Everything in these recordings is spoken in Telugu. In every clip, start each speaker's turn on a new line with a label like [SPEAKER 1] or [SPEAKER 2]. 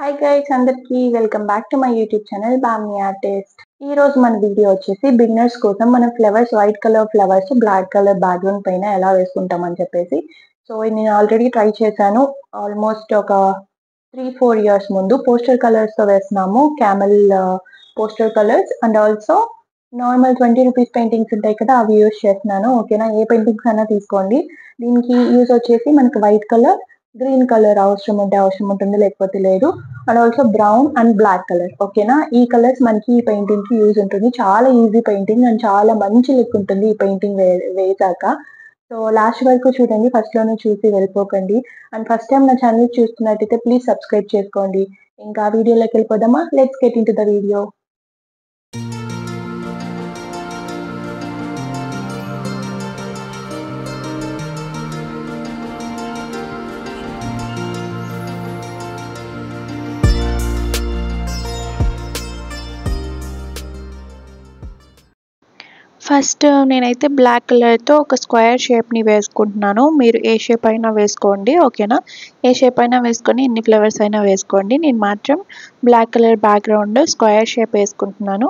[SPEAKER 1] హై గైడ్స్ అందరికీ welcome back to my YouTube channel బామ్ని artist ఈ రోజు మన వీడియో వచ్చేసి బిగినర్స్ కోసం మనం flowers white colour flowers black colour background పైన ఎలా వేసుకుంటామని చెప్పేసి. సో నేను ఆల్రెడీ ట్రై చేశాను. ఆల్మోస్ట్ ఒక త్రీ ఫోర్ ఇయర్స్ ముందు పోస్టర్ కలర్స్ వేస్తున్నాము. Camel poster colours and also normal twenty rupees paintings ఉంటాయి కదా అవి యూస్ చేస్తున్నాను. ఓకేనా ఏ పెయింటింగ్స్ అయినా తీసుకోండి. దీనికి యూజ్ వచ్చేసి మనకి వైట్ కలర్ గ్రీన్ కలర్ అవసరం ఉంటే అవసరం ఉంటుంది లేకపోతే లేదు. And also brown and black colour ఓకేనా ఈ కలర్స్ మనకి ఈ పెయింటింగ్కి యూజ్ ఉంటుంది. చాలా ఈజీ పెయింటింగ్ అండ్ చాలా మంచి లుక్ ఉంటుంది ఈ పెయింటింగ్ వే వేసాక సో లాస్ట్ వరకు చూడండి ఫస్ట్లోనే చూసి వెళ్ళిపోకండి. అండ్ ఫస్ట్ టైం నా ఛానల్ చూస్తున్నట్టయితే ప్లీజ్ సబ్స్క్రైబ్ చేసుకోండి. ఇంకా వీడియోలోకి వెళ్ళిపోదామా? Let's get into the video
[SPEAKER 2] first నేనైతే బ్లాక్ కలర్తో ఒక స్క్వేర్ షేప్ని వేసుకుంటున్నాను. మీరు ఏ షేప్ అయినా వేసుకోండి ఓకేనా? ఏ షేప్ అయినా వేసుకొని ఎన్ని ఫ్లవర్స్ అయినా వేసుకోండి. నేను మాత్రం black colour background square shape వేసుకుంటున్నాను.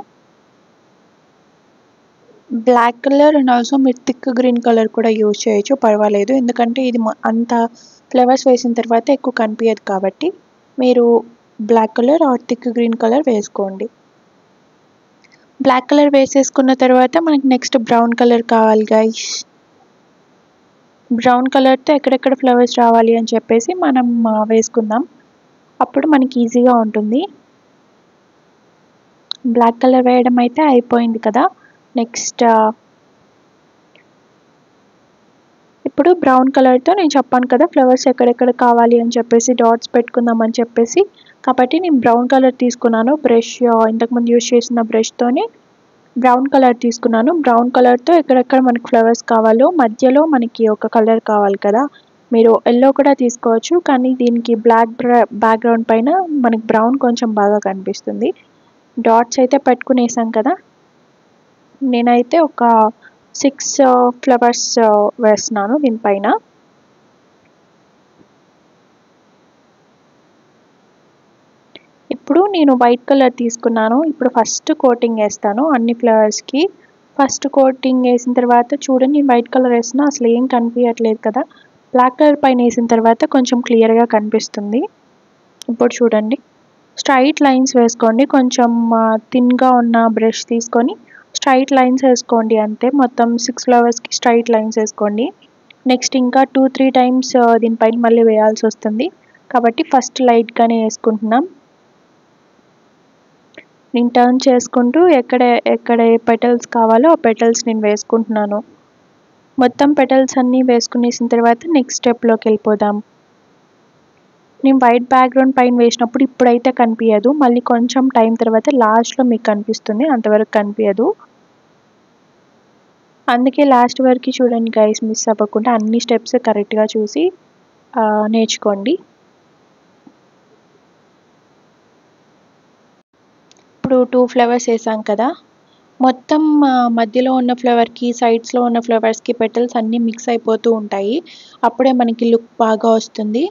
[SPEAKER 2] బ్లాక్ కలర్ అండ్ ఆల్సో మీరు థిక్ గ్రీన్ కలర్ కూడా యూజ్ చేయొచ్చు పర్వాలేదు. ఎందుకంటే ఇది అంత ఫ్లవర్స్ వేసిన తర్వాత ఎక్కువ కనిపించదు కాబట్టి మీరు black colour or thick green colour వేసుకోండి. బ్లాక్ కలర్ వేసేసుకున్న తర్వాత మనకి నెక్స్ట్ బ్రౌన్ కలర్ కావాలి గైస్ బ్రౌన్ కలర్తో ఎక్కడెక్కడ ఫ్లవర్స్ రావాలి అని చెప్పేసి మనం వేసుకుందాం. అప్పుడు మనకి ఈజీగా ఉంటుంది. బ్లాక్ కలర్ వేయడం అయితే అయిపోయింది కదా. నెక్స్ట్ ఇప్పుడు బ్రౌన్ కలర్తో నేను చెప్పాను కదా ఫ్లవర్స్ ఎక్కడెక్కడ కావాలి అని చెప్పేసి డాట్స్ పెట్టుకుందాం అని చెప్పేసి. కాబట్టి నేను బ్రౌన్ కలర్ తీసుకున్నాను. బ్రష్ ఇంతకుముందు యూజ్ చేసిన బ్రష్తోని బ్రౌన్ కలర్ తీసుకున్నాను. బ్రౌన్ కలర్తో ఎక్కడెక్కడ మనకి ఫ్లవర్స్ కావాలో మధ్యలో మనకి ఒక కలర్ కావాలి కదా. మీరు ఎల్లో కూడా తీసుకోవచ్చు కానీ దీనికి బ్లాక్ బ్యాక్గ్రౌండ్ పైన మనకి బ్రౌన్ కొంచెం బాగా కనిపిస్తుంది. డాట్స్ అయితే పెట్టుకునేసాం కదా. నేనైతే ఒక సిక్స్ ఫ్లవర్స్ వేస్తున్నాను దీనిపైన ఇప్పుడు నేను వైట్ కలర్ తీసుకున్నాను. ఇప్పుడు ఫస్ట్ కోటింగ్ వేస్తాను అన్ని ఫ్లవర్స్కి ఫస్ట్ కోటింగ్ వేసిన తర్వాత చూడండి నేను వైట్ కలర్ వేసినా అసలు ఏం కనిపించట్లేదు కదా. బ్లాక్ కలర్ పైన వేసిన తర్వాత కొంచెం క్లియర్గా కనిపిస్తుంది. ఇప్పుడు చూడండి. స్ట్రైట్ లైన్స్ వేసుకోండి. కొంచెం థిన్గా ఉన్న బ్రష్ తీసుకొని స్ట్రైట్ లైన్స్ వేసుకోండి అంతే. మొత్తం సిక్స్ ఫ్లవర్స్కి స్ట్రైట్ లైన్స్ వేసుకోండి. నెక్స్ట్ ఇంకా టూ త్రీ టైమ్స్ దీనిపైన మళ్ళీ వేయాల్సి వస్తుంది. కాబట్టి ఫస్ట్ లైట్గానే వేసుకుంటున్నాం. నేను టర్న్ చేసుకుంటూ ఎక్కడ ఎక్కడ ఏ పెటల్స్ కావాలో ఆ పెటల్స్ నేను వేసుకుంటున్నాను. మొత్తం పెటల్స్ అన్నీ వేసుకునేసిన తర్వాత నెక్స్ట్ స్టెప్లోకి వెళ్ళిపోదాం. నేను వైట్ బ్యాక్గ్రౌండ్ పైన వేసినప్పుడు ఇప్పుడైతే కనిపించదు మళ్ళీ కొంచెం టైం తర్వాత లాస్ట్లో మీకు కనిపిస్తుంది. అంతవరకు కనిపించదు అందుకే లాస్ట్ వరకు చూడండి గైస్ మిస్ అవ్వకుండా అన్ని స్టెప్స్ కరెక్ట్గా చూసి నేర్చుకోండి. ఇప్పుడు టూ ఫ్లవర్స్ వేసాం కదా. మొత్తం మధ్యలో ఉన్న ఫ్లవర్కి సైడ్స్లో ఉన్న ఫ్లవర్స్కి పెటల్స్ అన్నీ మిక్స్ అయిపోతూ ఉంటాయి. అప్పుడే మనకి లుక్ బాగా వస్తుంది.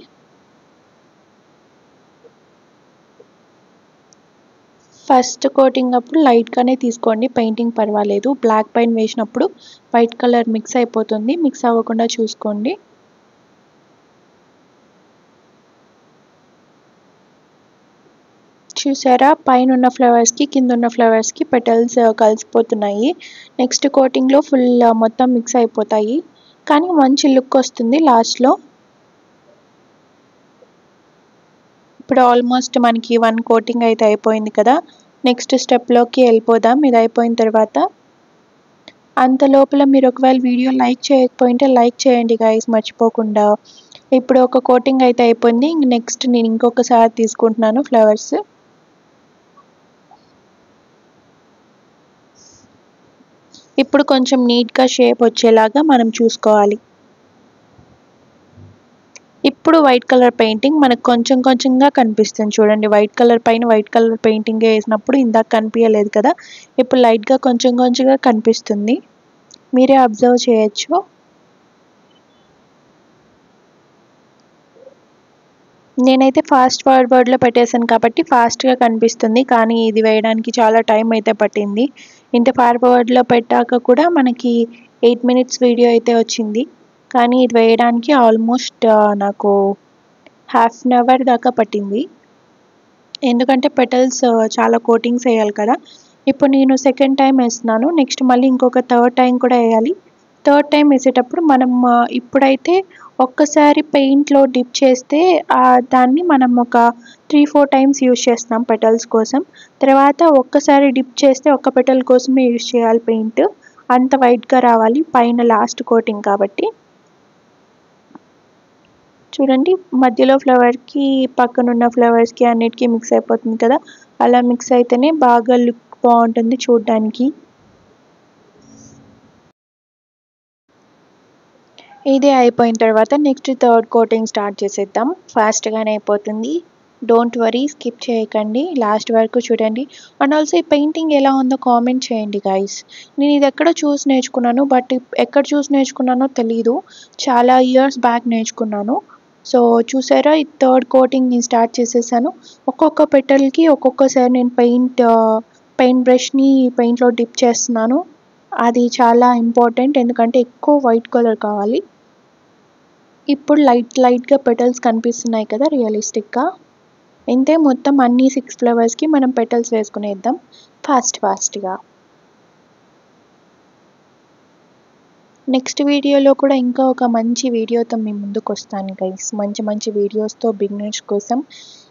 [SPEAKER 2] ఫస్ట్ కోటింగ్ అప్పుడు లైట్గానే తీసుకోండి. పెయింటింగ్ పర్వాలేదు. బ్లాక్ పెయింట్ వేసినప్పుడు వైట్ కలర్ మిక్స్ అయిపోతుంది. మిక్స్ అవ్వకుండా చూసుకోండి. చూసారా? పైన ఉన్న ఫ్లవర్స్కి కింద ఉన్న ఫ్లవర్స్కి పెటల్స్ uh, కలిసిపోతున్నాయి. నెక్స్ట్ కోటింగ్లో ఫుల్ మొత్తం మిక్స్ అయిపోతాయి. కానీ మంచి లుక్ వస్తుంది లాస్ట్లో ఇప్పుడు ఆల్మోస్ట్ మనకి వన్ కోటింగ్ అయితే అయిపోయింది కదా. నెక్స్ట్ స్టెప్లోకి వెళ్ళిపోదాం. ఇది అయిపోయిన తర్వాత. అంత లోపల మీరు ఒకవేళ వీడియో లైక్ చేయకపోయింటే లైక్ చేయండి గైస్ మర్చిపోకుండా. ఇప్పుడు ఒక కోటింగ్ అయితే అయిపోయింది. నెక్స్ట్ నేను ఇంకొకసారి తీసుకుంటున్నాను ఫ్లవర్స్ ఇప్పుడు కొంచెం నీట్గా షేప్ వచ్చేలాగా మనం చూసుకోవాలి. ఇప్పుడు వైట్ కలర్ పెయింటింగ్ మనకు కొంచెం కొంచెంగా కనిపిస్తుంది. చూడండి వైట్ కలర్ పైన వైట్ కలర్ పెయింటింగ్ వేసినప్పుడు ఇందాక కనిపించలేదు కదా? ఇప్పుడు లైట్గా కొంచెం కొంచెంగా కనిపిస్తుంది. మీరే అబ్జర్వ్ చేయొచ్చు. నేనైతే ఫాస్ట్ ఫార్వర్డ్లో పెట్టేశాను కాబట్టి ఫాస్ట్గా కనిపిస్తుంది. కానీ ఇది వేయడానికి చాలా టైం అయితే పట్టింది. ఇంత ఫార్వర్డ్లో పెట్టాక కూడా మనకి ఎయిట్ మినిట్స్ వీడియో అయితే వచ్చింది. కానీ ఇది వేయడానికి ఆల్మోస్ట్ నాకు హాఫ్ అన్ అవర్ దాకా పట్టింది. ఎందుకంటే పెటల్స్ చాలా కోటింగ్స్ వేయాలి కదా. ఇప్పుడు నేను సెకండ్ టైం వేస్తున్నాను. నెక్స్ట్ మళ్ళీ ఇంకొక థర్డ్ టైం కూడా వేయాలి. థర్డ్ టైం వేసేటప్పుడు మనం ఇప్పుడైతే ఒక్కసారి పెయింట్లో డిప్ చేస్తే దాన్ని మనం ఒక త్రీ ఫోర్ టైమ్స్ యూజ్ చేస్తాం పెటల్స్ కోసం. తర్వాత ఒక్కసారి డిప్ చేస్తే ఒక్క పెటల్ కోసమే యూజ్ చేయాలి పెయింట్ అంత వైట్గా రావాలి పైన లాస్ట్ కోటింగ్ కాబట్టి. చూడండి మధ్యలో ఫ్లవర్కి పక్కనున్న ఫ్లవర్స్కి అన్నిటికీ మిక్స్ అయిపోతుంది కదా. అలా మిక్స్ అయితేనే బాగా లుక్ బాగుంటుంది చూడడానికి. ఇది అయిపోయిన తర్వాత నెక్స్ట్ థర్డ్ కోటింగ్ స్టార్ట్ చేసేద్దాం. ఫాస్ట్గానే అయిపోతుంది. డోంట్ వరీ స్కిప్ చేయకండి. లాస్ట్ వరకు చూడండి. అండ్ ఆల్సో ఈ పెయింటింగ్ ఎలా ఉందో కామెంట్ చేయండి గైస్ నేను ఇది ఎక్కడ చూసి నేర్చుకున్నాను బట్ ఎక్కడ చూసి నేర్చుకున్నానో తెలీదు. చాలా ఇయర్స్ బ్యాక్ నేర్చుకున్నాను. సో చూసారా? ఈ థర్డ్ కోటింగ్ నేను స్టార్ట్ చేసేసాను. ఒక్కొక్క పెటల్కి ఒక్కొక్కసారి నేను పెయింట్ పెయింట్ బ్రష్ని పెయింట్లో డిప్ చేస్తున్నాను. అది చాలా ఇంపార్టెంట్ ఎందుకంటే ఎక్కువ వైట్ కలర్ కావాలి. ఇప్పుడు లైట్ లైట్గా పెటల్స్ కనిపిస్తున్నాయి కదా రియలిస్టిక్గా. ఇంతే మొత్తం అన్ని సిక్స్ ఫ్లవర్స్కి మనం పెటల్స్ వేసుకునేద్దాం ఫాస్ట్ ఫాస్ట్గా నెక్స్ట్ వీడియోలో కూడా ఇంకా ఒక మంచి వీడియోతో మీ ముందుకు వస్తాను గైస్ మంచి మంచి వీడియోస్తో బిగినర్స్ కోసం.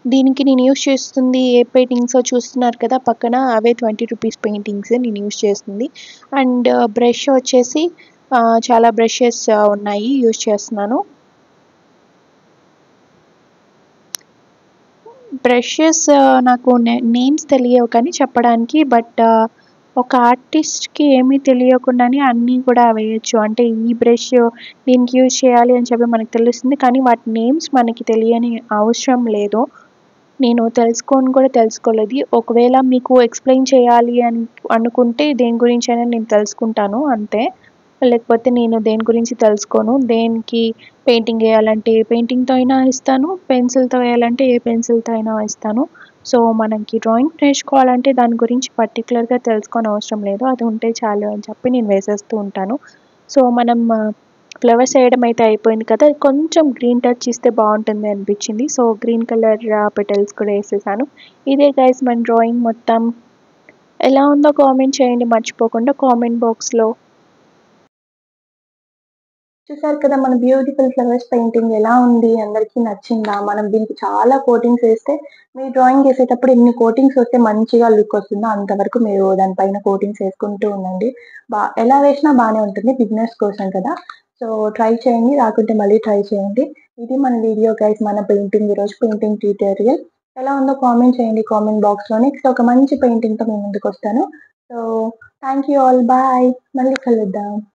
[SPEAKER 2] దీనికి నేను యూస్ చేస్తుంది ఏ పెయింటింగ్స్ చూస్తున్నారు కదా పక్కన అవే ట్వంటీ రూపీస్ పెయింటింగ్స్ నేను యూస్ చేస్తుంది. అండ్ uh, బ్రష్ వచ్చేసి uh, చాలా బ్రషెస్ uh, ఉన్నాయి యూస్ చేస్తున్నాను. బ్రషెస్ uh, నాకు నేమ్స్ తెలియవు కానీ చెప్పడానికి బట్ uh, ఒక ఆర్టిస్ట్కి ఏమీ తెలియకుండానే అన్నీ కూడా వేయచ్చు. అంటే ఈ బ్రష్ దీనికి యూజ్ చేయాలి అని చెప్పి మనకు తెలుస్తుంది కానీ వాటి నేమ్స్ మనకి తెలియని అవసరం లేదు. నేను తెలుసుకొని కూడా తెలుసుకోలేదు. ఒకవేళ మీకు ఎక్స్ప్లెయిన్ చేయాలి అని అనుకుంటే దేని గురించి అయినా నేను తెలుసుకుంటాను అంతే. లేకపోతే నేను దేని గురించి తెలుసుకోను? దేనికి పెయింటింగ్ వేయాలంటే ఏ పెయింటింగ్తో అయినా ఇస్తాను పెన్సిల్తో వేయాలంటే ఏ పెన్సిల్తో అయినా ఇస్తాను. సో మనకి డ్రాయింగ్ నేర్చుకోవాలంటే దాని గురించి పర్టికులర్గా తెలుసుకోని అవసరం లేదు. అది ఉంటే చాలు అని చెప్పి నేను వేసేస్తూ ఉంటాను. సో మనం ఫ్లవర్స్ వేయడం అయితే అయిపోయింది కదా కొంచెం గ్రీన్ టచ్ ఇస్తే బాగుంటుంది అనిపించింది. సో గ్రీన్ కలర్ పెటల్స్ కూడా వేసేసాను. ఇదే గైస్ మన డ్రాయింగ్ మొత్తం ఎలా ఉందో కామెంట్ చేయండి మర్చిపోకుండా కామెంట్ బాక్స్లో
[SPEAKER 1] చూసారు కదా మన బ్యూటిఫుల్ ఫ్లవర్స్ పెయింటింగ్ ఎలా ఉంది అందరికీ నచ్చిందా? మనం దీనికి చాలా కోటింగ్స్ వేస్తే మీ డ్రాయింగ్ వేసేటప్పుడు ఎన్ని కోటింగ్స్ వస్తే మంచిగా లుక్ వస్తుందో అంతవరకు మీరు దానిపైన కోటింగ్స్ వేసుకుంటూ ఉండండి. బా ఎలా వేసినా బాగానే ఉంటుంది బిజినెస్ కోసం కదా. సో ట్రై చేయండి రాకుంటే మళ్ళీ ట్రై చేయండి. ఇది మన వీడియో గైస్ మన పెయింటింగ్ ఈరోజు పెయింటింగ్ ట్యూటోరియల్ ఎలా ఉందో కామెంట్ చేయండి కామెంట్ బాక్స్లో నెక్స్ట్ ఒక మంచి పెయింటింగ్తో మేము ముందుకు వస్తాను. So thank you all bye మళ్ళీ కలుద్దాం.